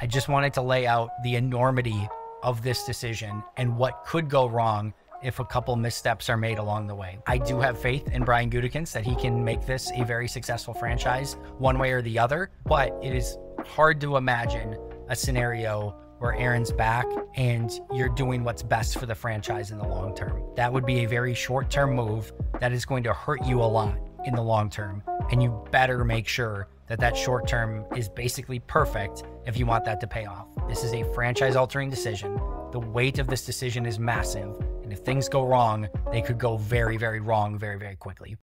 I just wanted to lay out the enormity of this decision and what could go wrong if a couple missteps are made along the way. I do have faith in Brian Gutekunst that he can make this a very successful franchise one way or the other, but it is hard to imagine a scenario where Aaron's back and you're doing what's best for the franchise in the long term. That would be a very short term move that is going to hurt you a lot in the long term. And you better make sure that that short term is basically perfect if you want that to pay off. This is a franchise altering decision. The weight of this decision is massive. And if things go wrong, they could go very, very wrong very, very quickly.